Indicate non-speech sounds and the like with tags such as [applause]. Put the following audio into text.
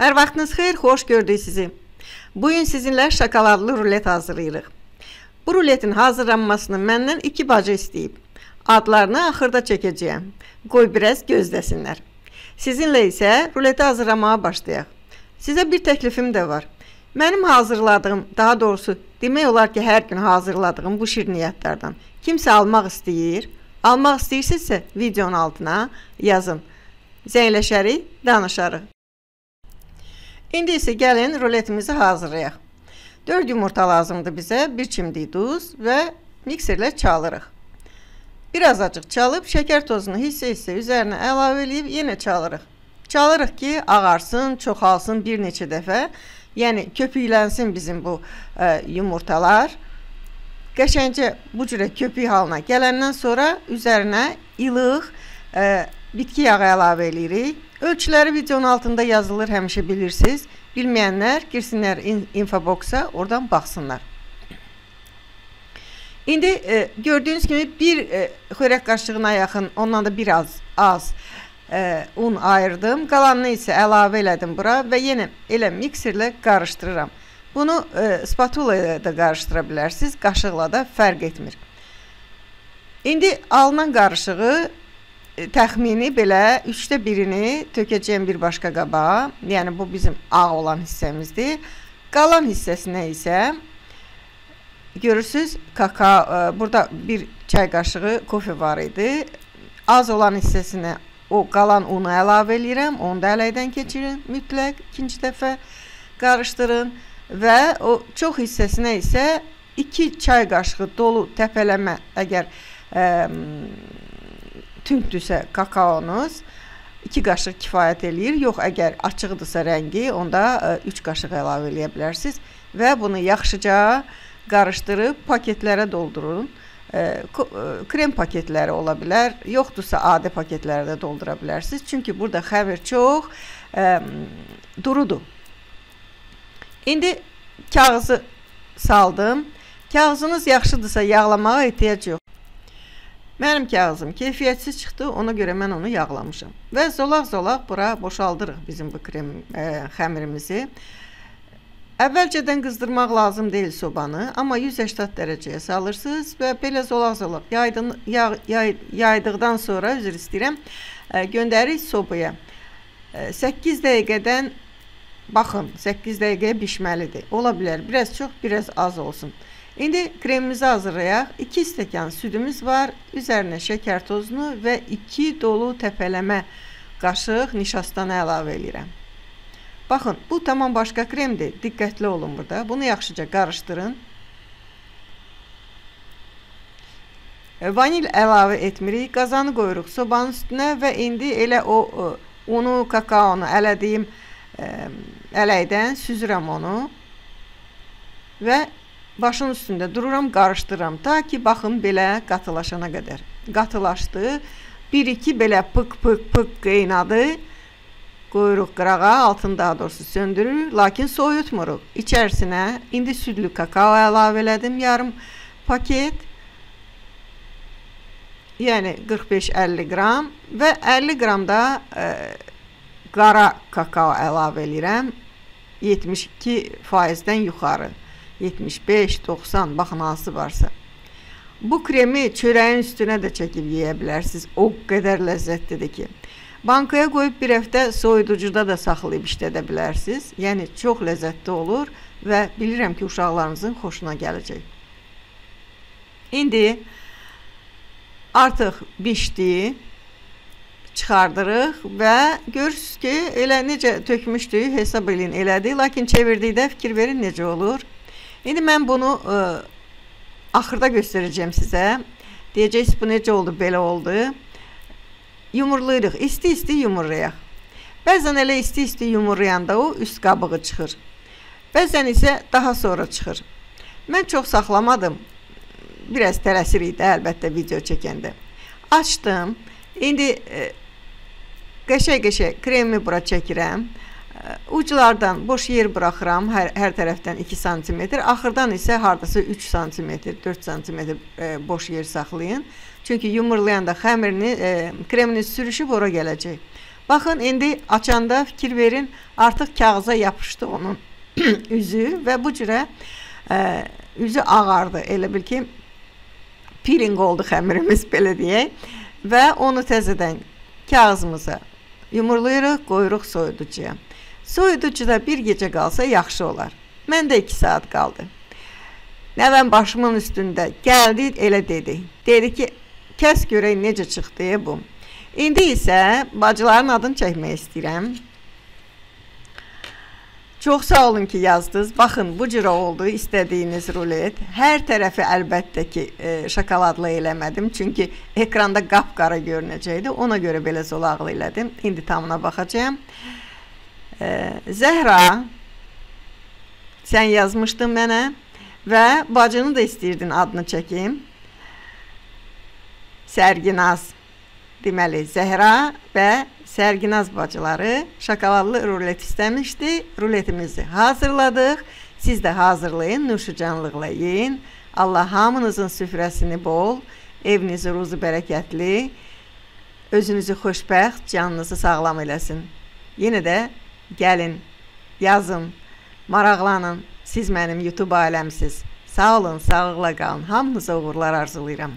Hər vaxtınız xeyir, xoş gördük sizi. Bu gün sizinlə şokoladlı rulet hazırlayırıq. Bu ruletin hazırlanmasını məndən iki bacı istəyib. Adlarını axırda çəkəcəyəm. Qoy biraz gözləsinlər. Sizinlə isə ruleti hazırlamağa başlayaq. Sizə bir təklifim də var. Mənim hazırladığım, daha doğrusu demək olar ki, hər gün hazırladığım bu şirniyyatlardan kimsə almaq istəyir, almaq istəyirsinizsə videonun altına yazın. Zəngləşərik, danışarıq. İndi isə gəlin ruletimizi hazırlayaq. 4 yumurta lazımdır bizə, 1 çimdik duz və mikserlə çalırıq. Biraz acıq çalıb şəkər tozunu hissə-hissə üzərinə əlavə edib yenə çalırıq. Çalırıq ki, ağarsın, çoxalsın bir neçə dəfə. Yəni köpüklənsin bizim bu ə, e, yumurtalar. Qəşəngcə bu cürə köpük halına gələndən sonra üzərinə ilıq ə, e, bitki yağı əlavə edirik. Ölçüləri videonun altında yazılır, həmişə bilirsiniz. Bilməyənlər girsinlər in infoboksa, oradan baxsınlar. İndi e, gördüyünüz kimi bir e, xörək qaşığına yaxın, ondan da biraz az e, un ayırdım. Qalanını isə əlavə elədim bura və yenə elə mikserlə qarışdırıram. Bunu e, spatula ilə də qarışdıra bilərsiniz, qaşıqla da fərq etmir. İndi alınan qarışığı təxmini belə 3də birini tökəcəyəm bir başqa qaba. Yəni bu bizim ağ olan hissəmizdir. Qalan hissəsinə isə görürsüz, kakao ə, e, burada bir çay qaşığı kofe var idi. Az olan hissəsinə o qalan unu əlavə eləyirəm. Onu da ələkdən keçirin mütləq ikinci dəfə qarışdırın və o çox hissəsinə isə 2 çay qaşığı dolu təpələmə əgər ə, tündürsə kakaonuz 2 qaşıq kifayət eləyir. Yox, əgər açıqdırsa rəngi, onda 3 e, qaşıq əlavə eləyə bilərsiniz və bunu yaxşıca qarışdırıb paketlərə doldurun. E, e, krem paketləri ola bilər. Yoxdursa adi paketlərə də doldura bilərsiniz. Çünki burada xəmir çox ə, durudur. İndi kağızı saldım. Kağızınız yaxşıdırsa yağlamağa ehtiyac yox. Mənim kağızım keyfiyyətsiz çıxdı, ona görə mən onu yağlamışam. Və zolaq-zolaq bura boşaldırıq bizim bu krem ə, e, xəmirimizi. Əvvəlcədən qızdırmaq lazım deyil sobanı, amma 180 dərəcəyə salırsınız və belə zolaq-zolaq yaydın, yağ, yay, yaydıqdan sonra üzr istəyirəm, ə, e, göndəririk sobaya. Ə, 8 dəqiqədən baxın, 8 dəqiqəyə bişməlidir. Ola bilər, biraz çox, biraz az olsun. İndi kremimizi hazırlayaq. 2 stəkan südümüz var. Üzərinə şəkər tozunu və 2 dolu təpələmə qaşıq nişastanı əlavə edirəm. Baxın, bu tamam başqa kremdir. Diqqətli olun burada. Bunu yaxşıca qarışdırın. E, vanil əlavə etmirik. Qazanı qoyuruq sobanın üstünə və indi elə o e, unu, kakaonu ələdiyim e, ələkdən süzürəm onu və başın üstündə dururam, qarışdırıram ta ki baxın belə qatılaşana qədər. Qatılaşdı. 1-2 belə pık-pık pık qeynadı. Qoyuruq qırağa, altını daha doğrusu söndürürük, lakin soyutmuruq. İçərisinə indi südlü kakao əlavə elədim, yarım paket. Yəni 45-50 qram və 50 qram da ə, e, qara kakao əlavə eləyirəm. 72%-dən yuxarı. 75, 90, baxın hansı varsa. Bu kremi çörəyin üstünə də çəkib yeyə bilərsiniz. O qədər ləzzətlidir ki. Bankaya qoyub bir həftə soyuducuda da saxlayıb işlədə bilərsiniz. Yəni çox ləzzətli olur və bilirəm ki, uşaqlarınızın xoşuna gələcək. İndi artıq bişdi. Çıxardırıq və görürsüz ki, elə necə tökmüşdük, hesab eləyin elədi, lakin çevirdikdə fikir verin necə olur. İndi mən bunu ə, e, axırda göstərəcəm sizə. Deyəcəksiniz bu necə oldu, belə oldu. Yumurlayırıq, isti-isti yumurlayaq. Bəzən elə isti-isti yumurlayanda o üst qabığı çıxır. Bəzən isə daha sonra çıxır. Mən çox saxlamadım. Biraz tələsirik də əlbəttə video çəkəndə. Açdım. İndi e, qəşəng-qəşəng kremi bura çəkirəm. Uclardan boş yer buraxıram, hər, hər tərəfdən 2 sm, axırdan isə hardasa 3 sm, 4 sm boş yer saxlayın. Çünki yumurlayanda xəmirini, e, kreminin sürüşüb ora gələcək. Baxın, indi açanda fikir verin, artıq kağıza yapışdı onun [clears throat] üzü və bu cürə e, üzü ağardı. Elə bil ki, peeling oldu xəmirimiz [laughs] belə deyək və onu təzədən kağızımıza yumurlayırıq, qoyuruq soyuducuya. Soyuducuda bir gecə qalsa yaxşı olar. Məndə 2 saat qaldı. Nəvəm başımın üstündə gəldi, elə dedi. Dedi ki, kəs görək necə çıxdı bu. İndi isə bacıların adını çəkmək istəyirəm. Çox sağ olun ki, yazdınız. Baxın, bu cürə oldu istədiyiniz rulet. Hər tərəfi əlbəttə ki, e, şokoladlı eləmədim, çünki ekranda qapqara görünəcəkdi. Ona görə belə zolaqlı elədim. İndi tamına baxacağam. E, Zəhra, sən yazmışdın mənə və bacını da istəyirdin adını çəkim. Sərginaz. Deməli, Zəhra və Sərginaz bacıları şokoladlı rulet istəmişdi. Ruletimizi hazırladıq. Siz də hazırlayın, nuşucanlıqla yeyin. Allah hamınızın süfrəsini bol, evinizi ruzu bərəkətli, özünüzü xoşbəxt, canınızı sağlam eləsin. Yenə də gəlin, yazın, maraqlanın. Siz mənim YouTube ailəmsiz. Sağ olun, sağlıqla qalın. Hamınıza uğurlar arzulayıram.